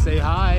say hi.